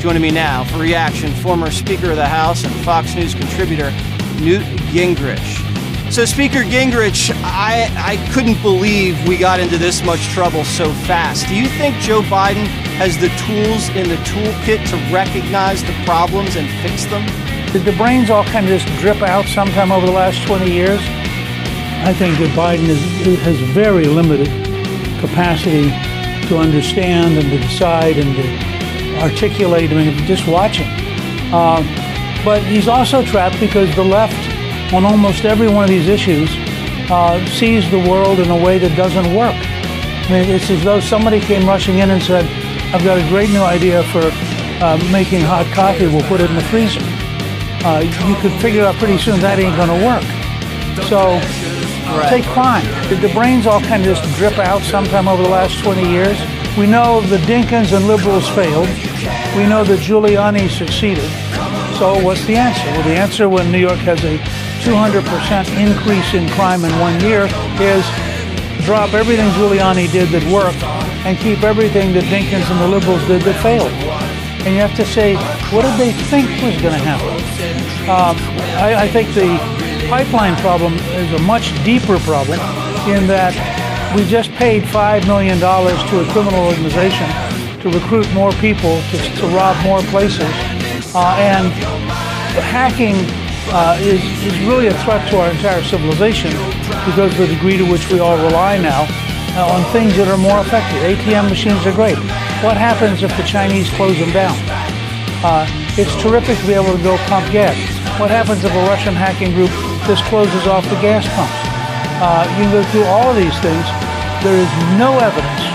Joining me now for reaction, former Speaker of the House and Fox News contributor Newt Gingrich. So, Speaker Gingrich, I, I couldn't believe we got into this much trouble so fast. Do you think Joe Biden has the tools in the toolkit to recognize the problems and fix them? Did the brains all kind of just drip out sometime over the last 20 years? I think that Biden is, has very limited capacity to understand and to decide and to articulate. I mean, just watching. Uh, but he's also trapped because the left on almost every one of these issues uh, sees the world in a way that doesn't work. I mean, it's as though somebody came rushing in and said, I've got a great new idea for uh, making hot coffee, we'll put it in the freezer. Uh, you could figure out pretty soon that ain't going to work. So, right. take crime. Did the brains all kind of just drip out sometime over the last 20 years? We know the Dinkins and liberals failed. We know that Giuliani succeeded. So what's the answer? Well, the answer when New York has a 200% increase in crime in one year is drop everything Giuliani did that worked and keep everything that Dinkins and the liberals did that failed. And you have to say, what did they think was going to happen? Um, I, I think the pipeline problem is a much deeper problem in that we just paid $5 million to a criminal organization to recruit more people to, to rob more places. Uh, and hacking uh, is, is really a threat to our entire civilization because of the degree to which we all rely now uh, on things that are more effective. ATM machines are great. What happens if the Chinese close them down? Uh, it's terrific to be able to go pump gas. What happens if a Russian hacking group just closes off the gas pumps? Uh, you can go through all of these things. There is no evidence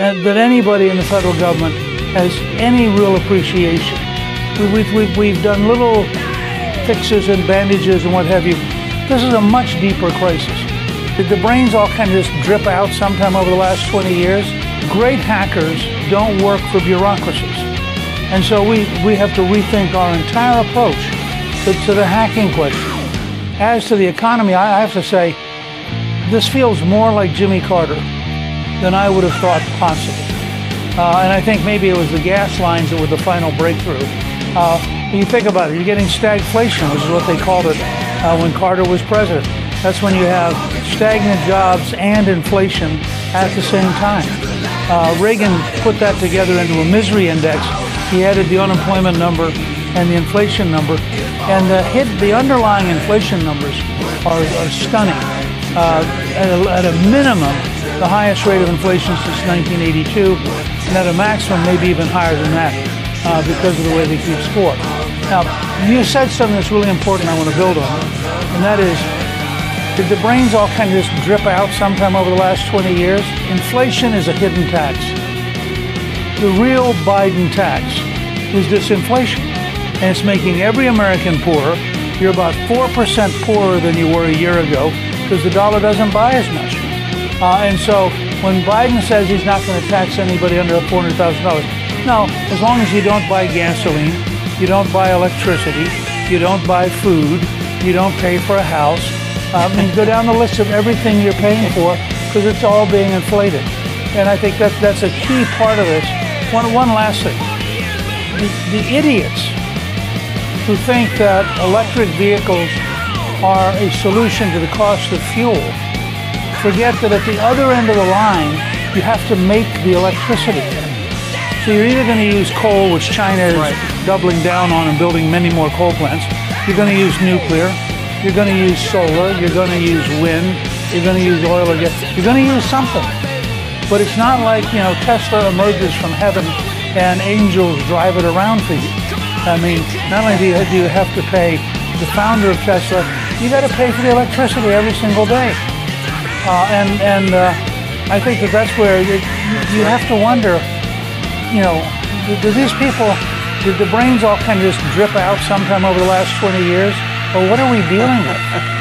Uh, that anybody in the federal government has any real appreciation. We've, we've, we've done little fixes and bandages and what have you. This is a much deeper crisis. The brains all kind of just drip out sometime over the last 20 years? Great hackers don't work for bureaucracies. And so we, we have to rethink our entire approach to, to the hacking question. As to the economy, I have to say, this feels more like Jimmy Carter than I would have thought possible. Uh, and I think maybe it was the gas lines that were the final breakthrough. Uh, you think about it, you're getting stagflation, which is what they called it uh, when Carter was president. That's when you have stagnant jobs and inflation at the same time. Uh, Reagan put that together into a misery index. He added the unemployment number and the inflation number, and the hit, the underlying inflation numbers are, are stunning. Uh, at, a, at a minimum, the highest rate of inflation since 1982, and at a maximum, maybe even higher than that, uh, because of the way they keep score. Now, you said something that's really important I want to build on, and that is, did the brains all kind of just drip out sometime over the last 20 years? Inflation is a hidden tax. The real Biden tax is disinflation, and it's making every American poorer. You're about 4% poorer than you were a year ago because the dollar doesn't buy as much. Uh, and so when Biden says he's not going to tax anybody under $400,000, no, as long as you don't buy gasoline, you don't buy electricity, you don't buy food, you don't pay for a house. Um, and go down the list of everything you're paying for because it's all being inflated. And I think that that's a key part of this. One, one last thing. The, the idiots who think that electric vehicles are a solution to the cost of fuel forget that at the other end of the line, you have to make the electricity. So you're either going to use coal, which China is right. doubling down on and building many more coal plants. You're going to use nuclear. You're going to use solar. You're going to use wind. You're going to use oil or gas. You're going to use something. But it's not like, you know, Tesla emerges from heaven and angels drive it around for you. I mean, not only do you, do you have to pay the founder of Tesla, you got to pay for the electricity every single day. Uh, and and uh, I think that that's where it, you have to wonder you know, do, do these people, did the brains all kind of just drip out sometime over the last 20 years? Or what are we dealing with?